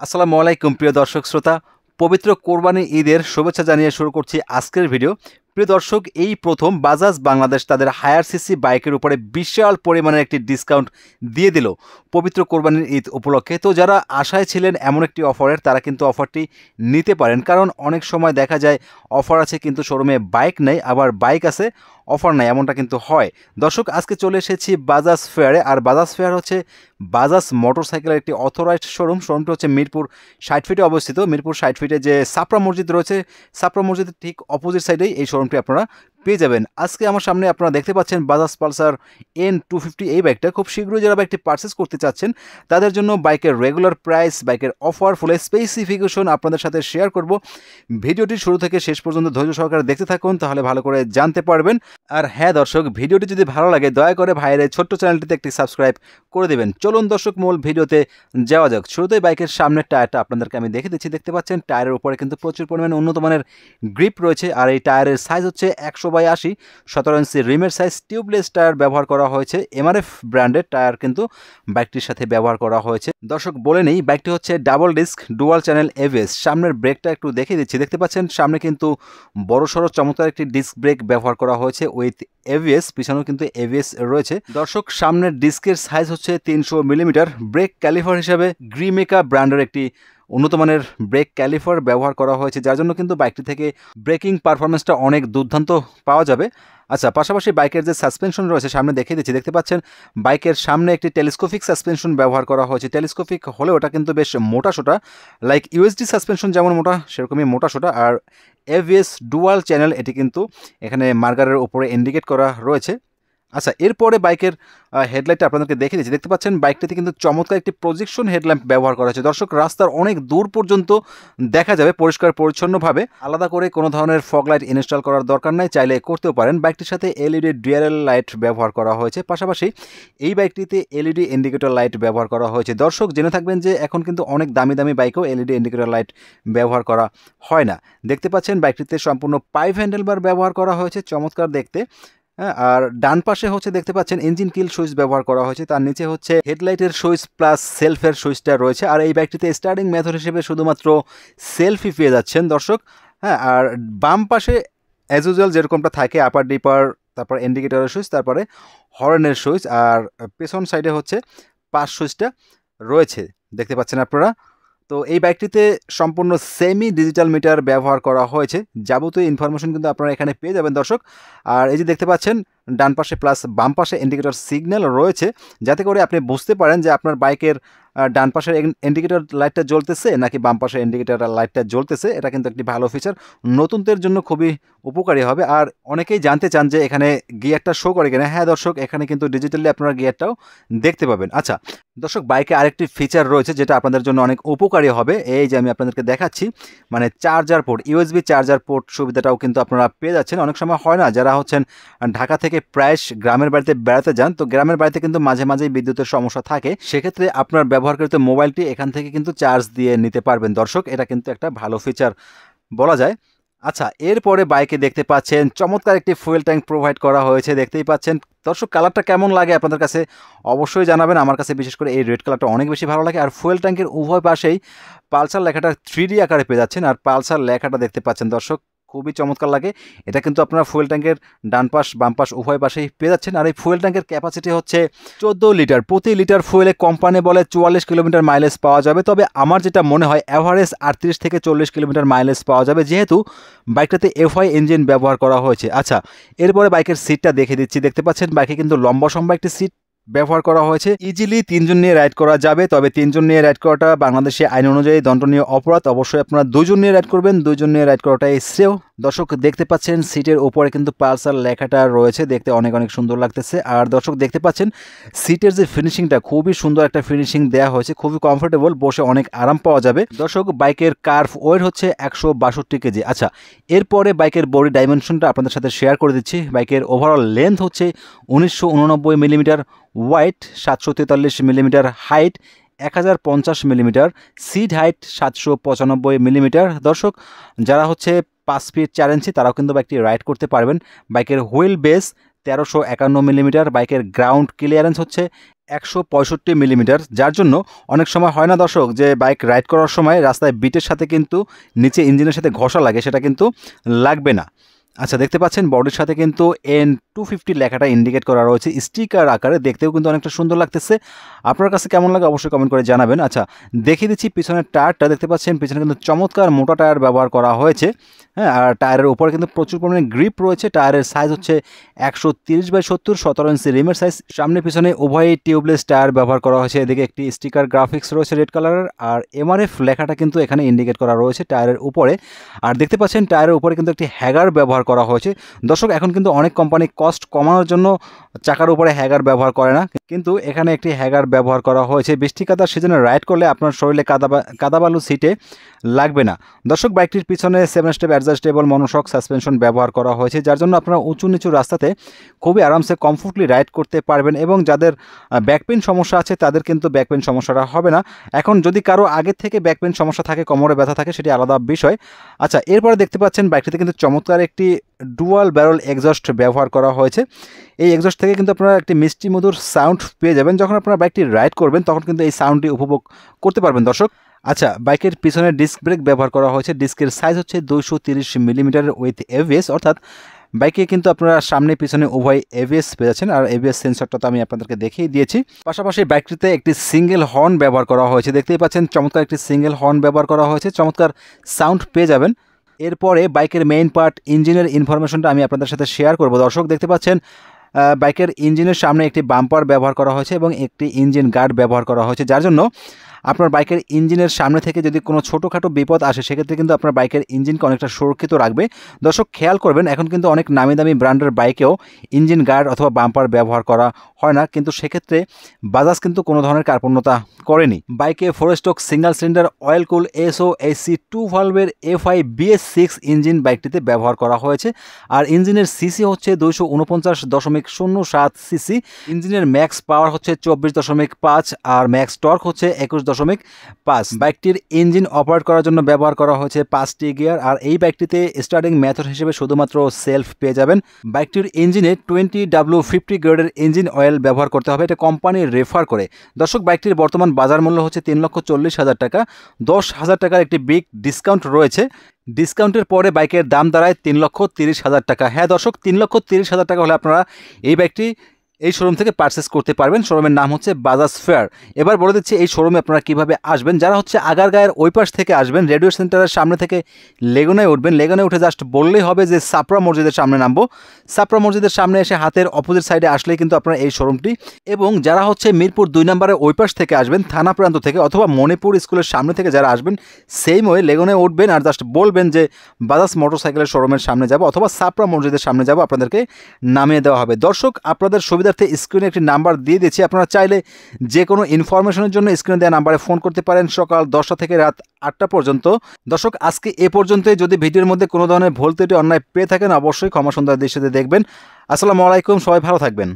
আসসালামু আলাইকুম, প্রিয় দর্শক শ্রোতা। পবিত্র কোরবানি ঈদের শুভেচ্ছা জানিয়ে শুরু করছি আজকের ভিডিও। প্রিয় দর্শক, এই প্রথম বাজাজ বাংলাদেশ তাদের হায়ার সিসি বাইকের উপরে বিশাল পরিমাণের একটি ডিসকাউন্ট দিয়ে দিল পবিত্র কোরবানির ঈদ উপলক্ষে। তো যারা আশায় ছিলেন এমন একটি অফারের, তারা কিন্তু অফারটি নিতে পারেন। কারণ অনেক সময় দেখা যায়, অফার আছে কিন্তু শোরুমে বাইক নেই, আবার বাইক আছে। অফার নাই, এমনটা কিন্তু হয়। দর্শক, আজকে চলে এসেছি বাজাজ ফেয়ারে, আর বাজাজ ফেয়ার হচ্ছে বাজাজ মোটরসাইকেলের একটি অথরাইজড শোরুম শোরুমটি হচ্ছে মিরপুর ষাট ফিটে অবস্থিত। মিরপুর ষাট ফিটে যে সাপরা মসজিদ রয়েছে সাপরা মসজিদের ঠিক অপোজিট সাইডেই এই শোরুমটি আপনারা পেয়ে যাবেন। আজকে আমার সামনে আপনারা দেখতে পাচ্ছেন Bajaj Pulsar N two fifty এই বাইকটা খুব শীঘ্রই যারা বাইকটি পারচেস করতে চাচ্ছেন, তাদের জন্য বাইকের রেগুলার প্রাইস বাইকের অফার ফুল স্পেসিফিকেশন আপনাদের সাথে শেয়ার করব। ভিডিওটি শুরু থেকে শেষ পর্যন্ত ধৈর্য সহকারে দেখতে থাকুন, তাহলে ভালো করে জানতে পারবেন। আর হ্যাঁ দর্শক, ভিডিওটি যদি ভালো লাগে, দয়া করে ভাইয়ের ছোট্ট চ্যানেলটিতে একটি সাবস্ক্রাইব করে দেবেন। চলুন দর্শক, মূল ভিডিওতে যাওয়া যাক। শুরুতেই বাইকের সামনের টায়ারটা আপনাদেরকে আমি দেখে দিচ্ছি। দেখতে পাচ্ছেন, টায়ারের উপরে কিন্তু প্রচুর পরিমাণে উন্নত মানের গ্রিপ রয়েছে। আর এই টায়ারের সাইজ হচ্ছে একশো বাই আশি। সতেরো ইঞ্চি রিমের সাইজ টিউবলেস টায়ার ব্যবহার করা হয়েছে। এমআরএফ ব্র্যান্ডের টায়ার কিন্তু বাইকটির সাথে ব্যবহার করা হয়েছে। দর্শক, বলে নেই, বাইকটি হচ্ছে double disc dual channel ABS সামনের ব্রেকটা একটু দেখে দিচ্ছি। দেখতে পাচ্ছেন, সামনে কিন্তু বড় সড়ো চমৎকার একটি ডিস্ক ব্রেক ব্যবহার করা হয়েছে। উইথ এভিএস পিছনেও কিন্তু এভিএস রয়েছে। দর্শক, সামনের ডিস্কের সাইজ হচ্ছে তিনশো মিলিমিটার। ব্রেক ক্যালিফার হিসাবে গ্রিমেকা ব্র্যান্ডের একটি উন্নত মানের ব্রেক ক্যালিফার ব্যবহার করা হয়েছে, যার জন্য কিন্তু বাইকটি থেকে ব্রেকিং পারফরমেন্সটা অনেক দুর্দান্ত পাওয়া যাবে। আচ্ছা পাশাপাশি বাইকের যে সাসপেনশন রয়েছে, সামনে দেখে দিচ্ছি। দেখতে পাচ্ছেন, বাইকের সামনে একটি টেলিস্কোপিক সাসপেনশন ব্যবহার করা হয়েছে। টেলিস্কোপিক হলে ওটা কিন্তু বেশ মোটা সোটা লাইক ইউএসডি সাসপেনশন যেমন মোটা, সেরকমই মোটা সোটা। আর এভিএস ডুয়াল চ্যানেল এটি কিন্তু এখানে মার্গারের উপরে ইন্ডিকেট করা রয়েছে। আচ্ছা এরপরে বাইকের হেডলাইটটা আপনাদেরকে দেখে দিচ্ছি। দেখতে পাচ্ছেন বাইকটিতে কিন্তু চমৎকার একটি প্রজেকশন হেডল্যাম্প ব্যবহার করা হয়েছে। দর্শক, রাস্তার অনেক দূর পর্যন্ত দেখা যাবে পরিষ্কার পরিচ্ছন্নভাবে। আলাদা করে কোনো ধরনের ফগ লাইট ইনস্টল করার দরকার নাই, চাইলে করতেও পারেন। বাইকটির সাথে এলইডি ডিআরএল লাইট ব্যবহার করা হয়েছে। পাশাপাশি এই বাইকটিতে এলইডি ইন্ডিকেটর লাইট ব্যবহার করা হয়েছে। দর্শক, জেনে থাকবেন যে এখন কিন্তু অনেক দামি দামি বাইকেও এলইডি ইন্ডিকেটর লাইট ব্যবহার করা হয় না। দেখতে পাচ্ছেন বাইকটিতে সম্পূর্ণ পাইপ হ্যান্ডেলবার ব্যবহার করা হয়েছে, চমৎকার দেখতে। হ্যাঁ আর ডান পাশে হচ্ছে দেখতে পাচ্ছেন ইঞ্জিন কিল সুইচ ব্যবহার করা হয়েছে। তার নিচে হচ্ছে হেডলাইটের সুইচ প্লাস সেলফের সুইচটা রয়েছে। আর এই বাইকটিতে স্টার্টিং মেথড হিসেবে শুধুমাত্র সেলফি পেয়ে যাচ্ছেন দর্শক। হ্যাঁ আর বাম পাশে অ্যাজ ইউজুয়াল যেরকমটা থাকে আপার ডিপার তারপর ইন্ডিকেটরের সুইচ তারপরে হর্নের সুইচ আর পেছন সাইডে হচ্ছে পাস সুইচটা রয়েছে। দেখতে পাচ্ছেন আপনারা? তো এই বাইকটিতে সম্পূর্ণ সেমি ডিজিটাল মিটার ব্যবহার করা হয়েছে। যাবতীয় ইনফরমেশন কিন্তু আপনারা এখানে পেয়ে যাবেন দর্শক। আর এই যে দেখতে পাচ্ছেন ডান পাশে প্লাস বাম পাশে ইন্ডিকেটর সিগন্যাল রয়েছে। যাতে করে আপনি বুঝতে পারেন যে আপনার বাইকের ডান পাশের ইন্ডিকেটর লাইটটা জ্বলতেছে নাকি বাম পাশের ইন্ডিকেটর লাইটটা জ্বলতেছে, এটা কিন্তু একটি ভালো ফিচার নতুনদের জন্য খুবই উপকারী হবে। আর অনেকেই জানতে চান যে এখানে গিয়ারটা শো করে কিনা। হ্যাঁ দর্শক, এখানে কিন্তু ডিজিটালি আপনারা গিয়ারটাও দেখতে পাবেন। আচ্ছা দর্শক বাইকে আরেকটি ফিচার রয়েছে যেটা আপনাদের জন্য অনেক উপকারী হবে। এই যে আমি আপনাদেরকে দেখাচ্ছি মানে charger port USB charger port সুবিধাটাও কিন্তু আপনারা পেয়ে যাচ্ছেন। অনেক সময় হয় না, যারা হচ্ছেন ঢাকা থেকে প্রায় গ্রামের বাড়িতে বেড়াতে যান, তো গ্রামের বাড়িতে কিন্তু মাঝে মাঝেই বিদ্যুতের সমস্যা থাকে। সেক্ষেত্রে আপনার ব্যবহারকৃত মোবাইলটি এখান থেকে কিন্তু চার্জ দিয়ে নিতে পারবেন। দর্শক, এটা কিন্তু একটা ভালো ফিচার বলা যায়। আচ্ছা এরপরে বাইকে দেখতে পাচ্ছেন, চমৎকার একটি ফুয়েল ট্যাঙ্ক প্রোভাইড করা হয়েছে, দেখতেই পাচ্ছেন। দর্শক কালারটা কেমন লাগে আপনাদের কাছে অবশ্যই জানাবেন। আমার কাছে বিশেষ করে এই রেড কালারটা অনেক বেশি ভালো লাগে। আর ফুয়েল ট্যাঙ্কের উভয় পাশেই পালসার লেখাটা থ্রি আকারে পেয়ে যাচ্ছেন। আর পালসার লেখাটা দেখতে পাচ্ছেন দর্শক খুবই চমৎকার লাগে। এটা কিন্তু আপনারা ফুয়েল ট্যাঙ্কের ডান পাশ, বাম পাশ, উভয় পাশেই পেয়ে যাচ্ছেন। আর এই ফুয়েল ট্যাঙ্কের ক্যাপাসিটি হচ্ছে চোদ্দ লিটার প্রতি লিটার ফুয়েলে কোম্পানি বলে চুয়াল্লিশ কিলোমিটার মাইলেজ পাওয়া যাবে। তবে আমার যেটা মনে হয় অ্যাভারেজ আটত্রিশ থেকে চল্লিশ কিলোমিটার মাইলেজ পাওয়া যাবে। যেহেতু বাইকটাতে এফআই ইঞ্জিন ব্যবহার করা হয়েছে। আচ্ছা এরপরে বাইকের সিটটা দেখে দিচ্ছি। দেখতে পাচ্ছেন, বাইকে কিন্তু লম্বা সম্ভব একটি সিট ব্যবহার করা হয়েছে। ইজিলি তিনজন নিয়ে রাইড করা যাবে, তবে তিনজন নিয়ে রাইড করাটা বাংলাদেশে আইন অনুযায়ী দণ্ডনীয় অপরাধ। অবশ্যই আপনারা দুজন নিয়ে রাইড করবেন দুজন নিয়ে রাইড করাটাই শ্রেয়। দর্শক, দেখতে পাচ্ছেন সিটের ওপরে কিন্তু পালসার লেখাটা রয়েছে, দেখতে অনেক অনেক সুন্দর লাগতেছে। আর দর্শক, দেখতে পাচ্ছেন সিটের যে ফিনিশিংটা খুবই সুন্দর একটা ফিনিশিং দেওয়া হয়েছে, খুবই কমফোর্টেবল বসে অনেক আরাম পাওয়া যাবে। দর্শক, বাইকের কার্ভ ওয়েট হচ্ছে একশো বাষট্টি কেজি। আচ্ছা এরপরে বাইকের বডি ডাইমেনশনটা আপনাদের সাথে শেয়ার করে দিচ্ছি। বাইকের ওভারঅল লেন্থ হচ্ছে উনিশশো উননব্বই মিলিমিটার ওয়াইট সাতশো তেতাল্লিশ মিলিমিটার হাইট এক হাজার পঞ্চাশ মিলিমিটার, সিড হাইট সাতশো পঁচানব্বই মিলিমিটার। দর্শক, যারা হচ্ছে পাঁচ ফিট চার ইঞ্চি, তারাও কিন্তু বাইকটি রাইড করতে পারবেন। বাইকের হুইল বেস তেরোশো একান্ন মিলিমিটার বাইকের গ্রাউন্ড ক্লিয়ারেন্স হচ্ছে একশো পঁয়ষট্টি মিলিমিটার। যার জন্য অনেক সময় হয় না দর্শক, যে বাইক রাইড করার সময় রাস্তায় বিটের সাথে কিন্তু নিচে ইঞ্জিনের সাথে ঘষা লাগে, সেটা কিন্তু লাগবে না। আচ্ছা দেখতে পাচ্ছেন বডির সাথে কিন্তু এন টু ফিফটি লেখাটা ইন্ডিকেট করা রয়েছে। স্টিকার আকারে দেখতেও কিন্তু অনেকটা সুন্দর লাগতেছে। আপনার কাছে কেমন লাগে অবশ্যই কমেন্ট করে জানাবেন। আচ্ছা দেখিয়ে দিচ্ছি পিছনের টায়ারটা। দেখতে পাচ্ছেন পিছনে কিন্তু চমৎকার মোটা টায়ার ব্যবহার করা হয়েছে। হ্যাঁ আর টায়ারের উপরে কিন্তু প্রচুর পরিমাণে গ্রিপ রয়েছে। টায়ারের সাইজ হচ্ছে একশো তিরিশ বাই সত্তর, সতেরো ইঞ্চি রিমের সাইজ সামনে পিছনে উভয়ই টিউবলেস টায়ার ব্যবহার করা হয়েছে। এদিকে একটি স্টিকার গ্রাফিক্স রয়েছে রেড কালারের আর এমআরএফ লেখাটা কিন্তু এখানে ইন্ডিকেট করা রয়েছে টায়ারের উপরে। আর দেখতে পাচ্ছেন টায়ারের উপরে কিন্তু একটি হ্যাগার ব্যবহার করা হয়েছে। দর্শক, এখন কিন্তু অনেক কোম্পানি কস্ট কমানোর জন্য চাকার উপরে হ্যাগার ব্যবহার করে না। কিন্তু এখানে একটি হ্যাগার ব্যবহার করা হয়েছে। বৃষ্টি কাদার সিজনে রাইড করলে আপনার শরীরে কাদা কাদাবালু সিটে লাগবে না। দর্শক, বাইকটির পিছনে seven step adjustable monoshock suspension ব্যবহার করা হয়েছে, যার জন্য আপনারা উঁচু নিচু রাস্তাতে খুবই আরামসে কমফোর্টলি রাইড করতে পারবেন এবং যাদের ব্যাকপেন সমস্যা আছে, তাদের কিন্তু ব্যাকপেন সমস্যাটা হবে না। এখন যদি কারও আগে থেকে ব্যাকপেন সমস্যা থাকে, কোমরে ব্যথা থাকে, সেটি আলাদা বিষয়। আচ্ছা এরপরে দেখতে পাচ্ছেন বাইকটিতে কিন্তু চমৎকার একটি ডুয়াল ব্যারল এক্সস্ট ব্যবহার করা হয়েছে। এই এক্সস্ট থেকে কিন্তু আপনারা একটি মিষ্টি মধুর সাউন্ড পেয়ে যাবেন। যখন আপনারা বাইকটি রাইড করবেন, তখন কিন্তু এই সাউন্ডটি উপভোগ করতে পারবেন। দর্শক আচ্ছা বাইকের পিছনে ডিস্ক ব্রেক ব্যবহার করা হয়েছে। ডিস্কের সাইজ হচ্ছে দুইশো তিরিশ মিলিমিটার উইথ এভিএস অর্থাৎ বাইকে কিন্তু আপনারা সামনে পিছনে উভয় এভিএস পেয়ে যাচ্ছেন। আর এভিএস সেন্সরটা তো আমি আপনাদেরকে দেখিয়ে দিয়েছি। পাশাপাশি বাইকটিতে একটি সিঙ্গেল হর্ন ব্যবহার করা হয়েছে। দেখতেই পাচ্ছেন, চমৎকার একটি সিঙ্গেল হর্ন ব্যবহার করা হয়েছে। চমৎকার সাউন্ড পেয়ে যাবেন। এরপরে বাইকের মেইন পার্ট ইঞ্জিনের ইনফরমেশনটা আমি আপনাদের সাথে শেয়ার করব। দর্শক, দেখতে পাচ্ছেন বাইকের ইঞ্জিনের সামনে একটি বাম্পার ব্যবহার করা হয়েছে এবং একটি ইঞ্জিন গার্ড ব্যবহার করা হয়েছে, যার জন্য আপনার বাইকের ইঞ্জিনের সামনে থেকে যদি কোনো ছোটোখাটো বিপদ আসে, সেক্ষেত্রে কিন্তু আপনার বাইকের ইঞ্জিনকে অনেকটা সুরক্ষিত রাখবে। দর্শক, খেয়াল করবেন, এখন কিন্তু অনেক নামি দামি ব্র্যান্ডের বাইকেও ইঞ্জিন গার্ড অথবা বাম্পার ব্যবহার করা হয় না। কিন্তু সেক্ষেত্রে বাজাজ কিন্তু কোনো ধরনের কার্পণ্যতা করেনি। বাইকে four stroke single cylinder, oil cool, SO, AC, two ভালভের FI, BS six engine বাইকটিতে ব্যবহার করা হয়েছে। আর ইঞ্জিনের সিসি হচ্ছে দুইশো উনপঞ্চাশ দশমিক শূন্য সাত সিসি। ইঞ্জিনের ম্যাক্স পাওয়ার হচ্ছে চব্বিশ দশমিক পাঁচ আর ম্যাক্স টর্ক হচ্ছে একুশ পাঁচ। বাইকটির ইঞ্জিন অপারেট করার জন্য ব্যবহার করা হয়েছে পাঁচটি গিয়ার আর এই বাইকটিতে স্টার্টিং মেথড হিসেবে শুধুমাত্র সেলফ পেয়ে যাবেন। বাইকটির ইঞ্জিনে টোয়েন্টি ডাব্লু ফিফটি গ্রেডের ইঞ্জিন অয়েল ব্যবহার করতে হবে। এটা কোম্পানি রেফার করে। দর্শক বাইকটির বর্তমান বাজার মূল্য হচ্ছে তিন লক্ষ চল্লিশ হাজার টাকা। দশ হাজার টাকার একটি বিগ ডিসকাউন্ট রয়েছে। ডিসকাউন্টের পরে বাইকের দাম দাঁড়ায় তিন লক্ষ তিরিশ হাজার টাকা। হ্যাঁ দর্শক তিন লক্ষ তিরিশ হাজার টাকা হলে আপনারা এই বাইকটি এই শোরুম থেকে পারচেস করতে পারবেন। শোরুমের নাম হচ্ছে বাজাজ ফেয়ার এবার বলে দিচ্ছি, এই শোরুমে আপনারা কীভাবে আসবেন? যারা হচ্ছে আগারগাঁয়ের ওই পাশ থেকে আসবেন, রেডিও সেন্টারের সামনে থেকে লেগুনায় উঠবেন। লেগুনায় উঠে জাস্ট বললেই হবে যে সাপরা মসজিদের সামনে নামবো। সাপরা মসজিদের সামনে এসে হাতের অপোজিট সাইডে আসলেই কিন্তু আপনারা এই শোরুমটি এবং যারা হচ্ছে মিরপুর দুই নম্বরের ওই পাশ থেকে আসবেন, থানা প্রান্ত থেকে অথবা মণিপুর স্কুলের সামনে থেকে যারা আসবেন সেই ওয়ে লেগুনায় উঠবেন আর জাস্ট বলবেন যে বাজাজ মোটরসাইকেলের শোরুমের সামনে যাব অথবা সাপরা মসজিদের সামনে যাব, আপনাদেরকে নামিয়ে দেওয়া হবে। দর্শক, আপনাদের সুবিধা সুবিধার্থে স্ক্রিনে একটি নাম্বার দিয়ে দিয়েছি। আপনারা চাইলে যে কোনো ইনফরমেশনের জন্য স্ক্রিনে দেওয়া নাম্বারে ফোন করতে পারেন সকাল দশটা থেকে রাত আটটা পর্যন্ত। দর্শক, আজকে এ পর্যন্তই। যদি ভিডিওর মধ্যে কোনো ধরনের ভুল অন্যায় পেয়ে থাকেন, অবশ্যই ক্ষমা সুন্দর দৃশ্যতে দেখবেন। আসসালামু আলাইকুম, সবাই ভালো থাকবেন।